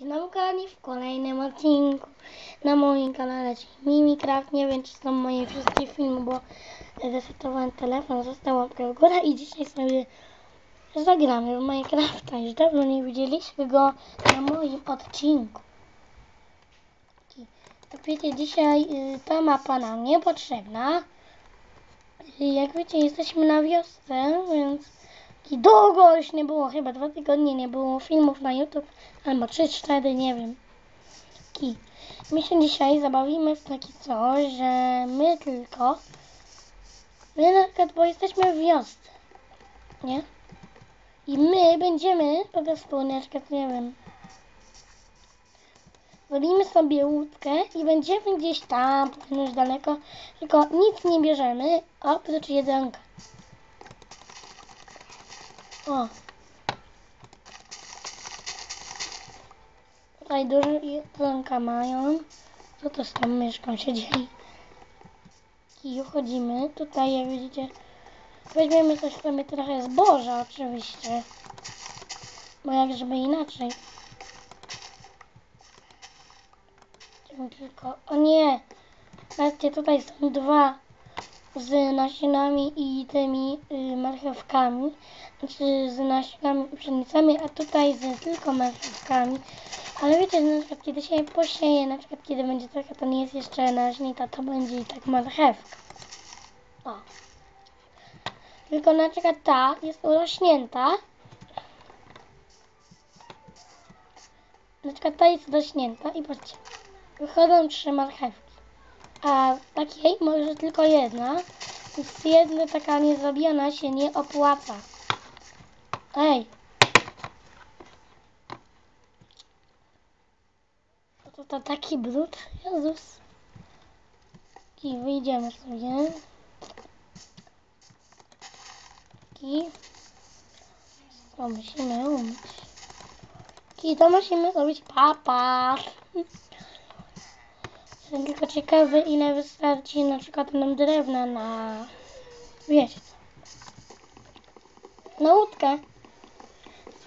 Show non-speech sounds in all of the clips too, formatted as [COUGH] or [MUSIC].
Dobry kochani, w kolejnym odcinku na moim kanale, Mimicraft. Nie wiem, czy są moje wszystkie filmy, bo resetowałem telefon, został łapkę w górę i dzisiaj sobie zagramy w Minecrafta. Już dawno nie widzieliśmy go na moim odcinku. Jak wiecie, dzisiaj y, ta mapa nam niepotrzebna. Y, Jak wiecie, jesteśmy na wiosce, więc i długo już nie było, chyba dwa tygodnie nie było filmów na YouTube, albo trzy, cztery, nie wiem. I my się dzisiaj zabawimy w takie coś, że my tylko, my na przykład, bo jesteśmy w wiosce, nie? I my będziemy po prostu, na przykład, nie wiem, robimy sobie łódkę i będziemy gdzieś tam, już daleko, tylko nic nie bierzemy, oprócz jedzonka. O. Tutaj dużo jedzonka mają. Co to z tą myszką się? I chodzimy. Tutaj, jak widzicie, weźmiemy coś sobie trochę zboża oczywiście. Bo jak żeby inaczej. Tylko... O nie! Zobaczcie, tutaj są dwa z nasionami i tymi y, marchewkami, znaczy z nasionami pszenicami, a tutaj z tylko marchewkami. Ale wiecie, że na przykład kiedy się posieje, na przykład kiedy będzie taka, to nie jest jeszcze nażnita, to będzie i tak marchewka. O. Tylko na przykład ta jest urośnięta. Na przykład ta jest urośnięta i patrzcie, wychodzą trzy marchewki. A takiej może tylko jedna. Więc jedna taka niezrobiona się nie opłaca. Ej! To, to taki brud? Jezus. I wyjdziemy sobie. I to musimy umyć. I to musimy zrobić papa. Jestem tylko ciekawy, ile wystarczy na przykład nam drewna na... Wiecie co? Na łódkę.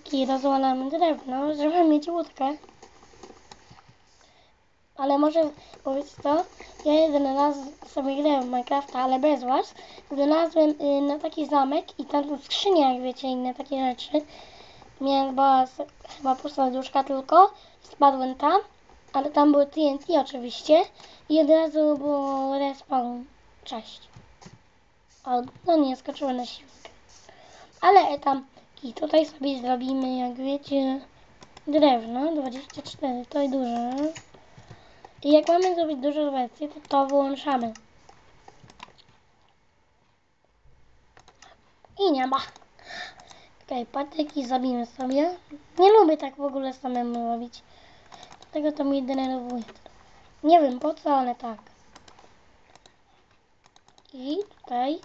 Taki rozwalamy drewno, żeby mieć łódkę. Ale może, powiedz co, ja jeden raz sobie grałem w Minecrafta, ale bez was. Znalazłem y, na taki zamek i tam są skrzynie, jak wiecie, inne takie rzeczy. Miałem chyba, chyba pół serduszka tylko, spadłem tam ale tam były TNT oczywiście i od razu było respawn. Cześć. O, no nie, skoczyłem na siłkę. Ale tam i tutaj sobie zrobimy, jak wiecie, drewno, 24, to i duże. I jak mamy zrobić dużo wersji, to to wyłączamy. I nie ma. Okej, okay, patyki zrobimy sobie. Nie lubię tak w ogóle samemu robić. Dlatego to mnie denerwuje. Nie wiem po co, ale tak. I tutaj.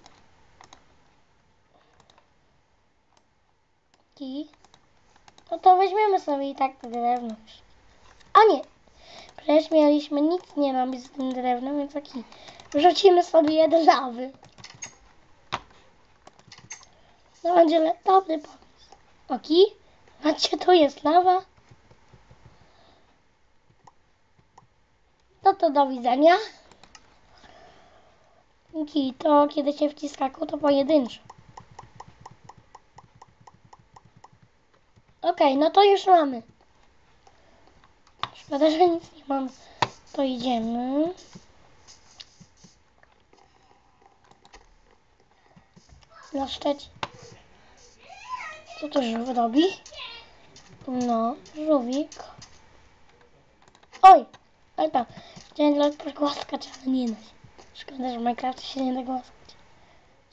I. No to weźmiemy sobie i tak to drewno. A nie. Przecież mieliśmy nic nie robić z tym drewnem, więc taki. Wrzucimy sobie jeden lawy. No będzie dobry pomysł. Oki? Macie, tu jest lawa. No to do widzenia. I to kiedy się wciska to pojedynczo. Okej, okay, no to już mamy. Szkoda, że nic nie mam. To idziemy. Na Szczecin. Co to żółw robi? No, żółwik. Oj, ale tam. Chciałem lekko głaskać, ale nie da się. Szkoda, że w Minecraft się nie da głaskać.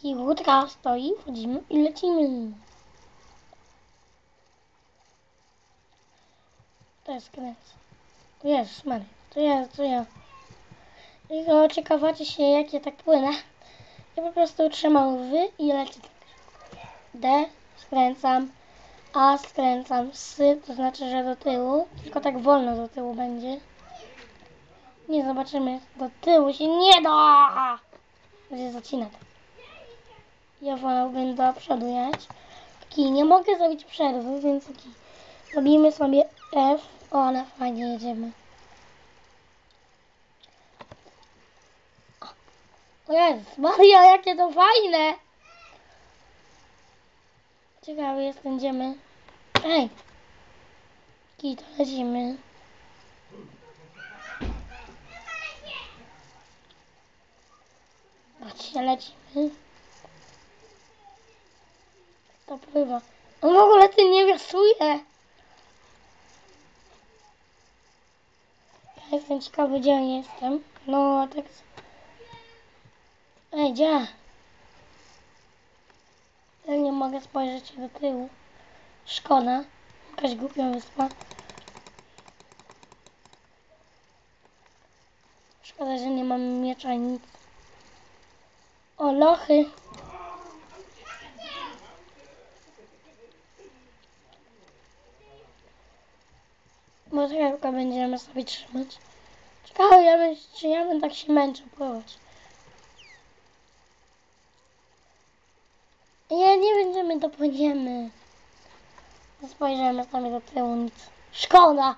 I łódka stoi, wchodzimy i lecimy. To jest kręc. Jest, Mary. To ja, to ja. I ciekawacie się, jak ja tak płynę. Ja po prostu trzymam wy i lecę tak. D, skręcam. A, skręcam. S, to znaczy, że do tyłu. Tylko tak wolno do tyłu będzie. Nie zobaczymy. Do tyłu się nie da. Będzie zacinać. Ja wolałbym do przodu jechać. Nie mogę zrobić przerwy, więc taki robimy sobie F O, ale fajnie jedziemy. O Jezus Maria, jakie to fajne! Ciekawy jest, będziemy. Ej! Kito, lecimy. Patrzcie, lecimy. To pływa. On w ogóle ty nie wiosłuje. Jestem ciekawy, gdzie ja jestem. No, tak. Ej, gdzie? Ja nie mogę spojrzeć do tyłu. Szkoda. Jakaś głupia wyspa. Szkoda, że nie mamy miecza nic. O, lochy. Jabłka będziemy sobie trzymać. Ciekawe, ja bym, czy ja bym tak się męczył pływać. Nie, nie będziemy, dopłyniemy. Spojrzymy sobie do tyłu, nic. Szkoda!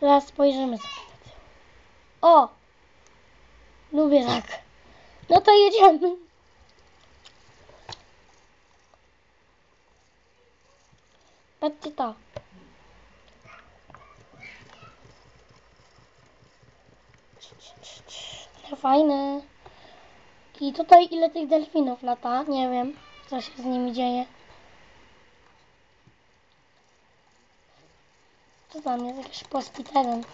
Teraz spojrzymy sobie do tyłu. O! Lubię tak. No to jedziemy. Patrzcie to. Ale fajne. I tutaj ile tych delfinów lata? Nie wiem, co się z nimi dzieje. Co tam jest? Jakiś polski teren.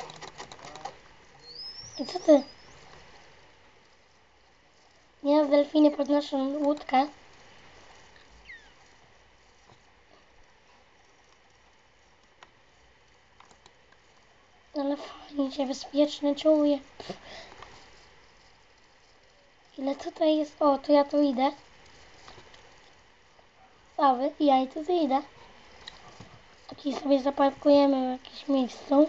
I co ty? Nieraz delfiny podnoszą łódkę. Ale fajnie się bezpiecznie czuję. Ile tutaj jest? O, to ja tu idę. I ja i tu idę. Taki sobie zaparkujemy w jakimś miejscu.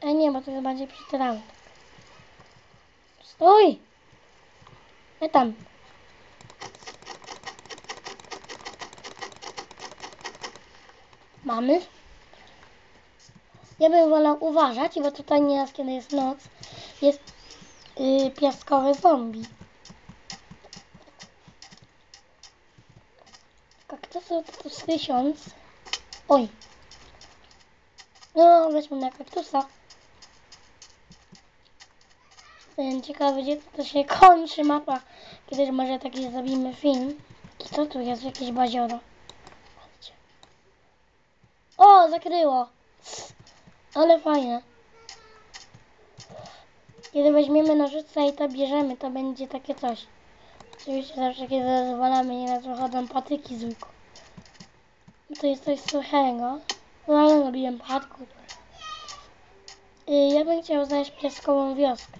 E nie, bo to jest bardziej przytyramy. Stój! E tam. Mamy. Ja bym wolał uważać, bo tutaj nieraz, kiedy jest noc, jest yy, piaskowy zombie. Kaktusu to jest tysiąc. Oj. No, weźmy na kaktusa. Ciekawy, gdzie to się [LAUGHS] kończy mapa. Kiedyś może taki zrobimy film. I co tu jest? Jakieś bazioro. Patrzcie. O, zakryło. Ale fajne. Kiedy weźmiemy nożyce i to bierzemy, to będzie takie coś. Oczywiście zawsze kiedy zezwalamy, nieraz wychodzą patyki zwykłe. To jest coś suchego. No ale robiłem patku. Y, Ja bym chciał znaleźć piaskową wioskę.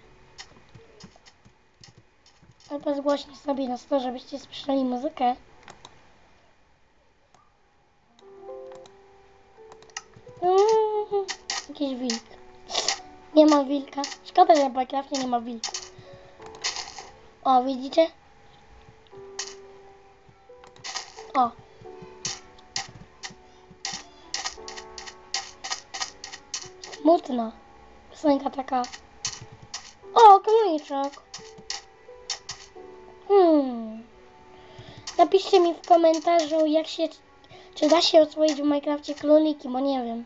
Albo zgłośnić sobie na sto, żebyście słyszeli muzykę. Jakiś wilk. Nie ma wilka. Szkoda, że w Minecrafcie nie ma wilka. O, widzicie? O. Smutna. Piosenka taka. O, króliczek. Hmm. Napiszcie mi w komentarzu, jak się, czy da się oswoić w Minecrafcie króliki, bo nie wiem.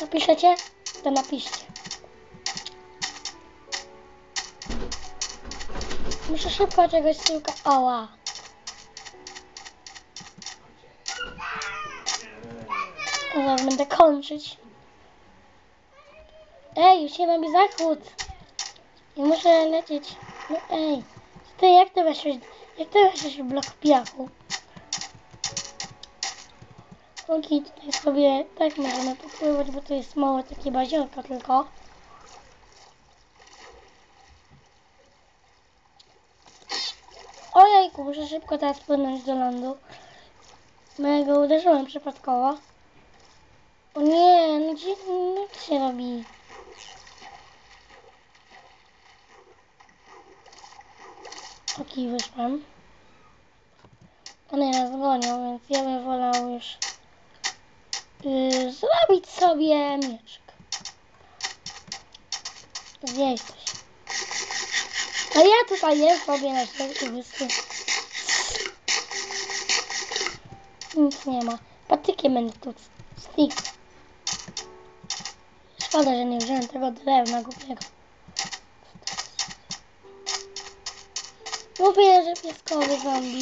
Napiszecie? To napiszcie. Muszę szybko czegoś szukać. Oła. Zaraz będę kończyć. Ej, już się robi zachód. Ja muszę lecieć. No ej. Ty, jak ty weszłeś, jak ty weszłeś w blok piachu? Okej, tutaj sobie tak możemy popływać, bo to jest małe takie baziorko tylko. Ojejku, muszę szybko teraz płynąć do lądu. Ja go uderzyłem przypadkowo. O nie, no gdzie no, co się robi? Okej, wyszłam. One nas gonią, więc ja bym wolał już yy, zrobić sobie mieszk. Zjeść coś. A ja tutaj jem sobie na środku. Nic nie ma. Patykiem będę tu stick. Szkoda, że nie wziąłem tego drewna głupiego. Mówię, że pieskowy zombie.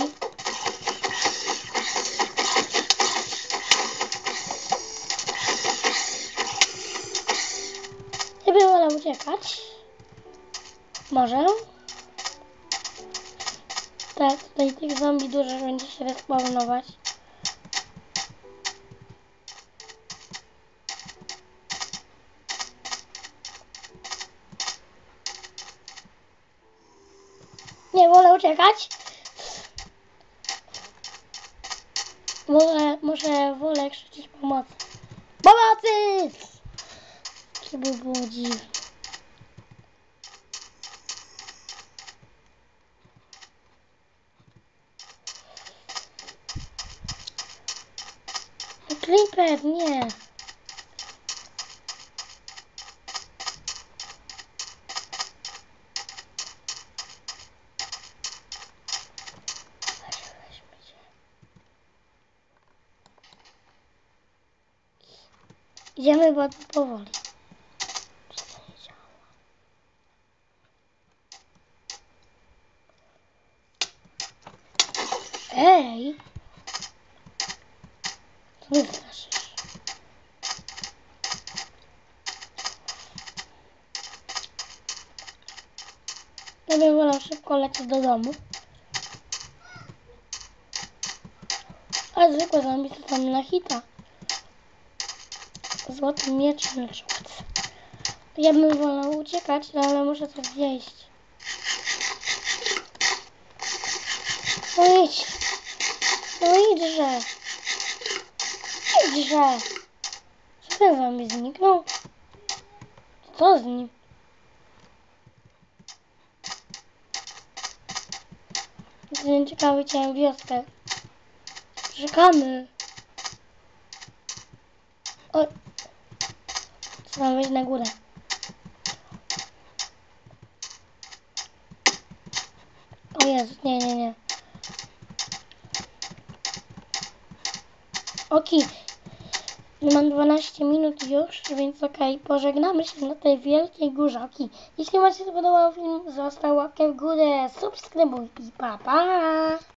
Ja bym wolał uciekać. Może? Tak, tutaj tych zombie dużo będzie się respawnować. Nie wolę uciekać. Może, może wolę krzyczeć pomocy. Pomocy! Żeby było dziwne. Creeper, nie. Idziemy bardzo powoli. Ej! Co ty straszysz? Ja bym wolał szybko lecieć do domu. A zwykłe zombie to tam na hita. Złoty miecz na przykład. Ja bym wolał uciekać, no ale muszę coś zjeść. No idź. No idźże. Idźże. Co ten zombie zniknął? Co z nim? Jestem ciekawy, chciałem wioskę. Czekamy. Oj. Trzeba wejść na górę. O Jezu, nie, nie, nie. Oki. Mam 12 minut już, więc okej, pożegnamy się na tej wielkiej górze. Oki. Jeśli Wam się podobał film, zostaw łapkę w górę, subskrybuj i pa pa!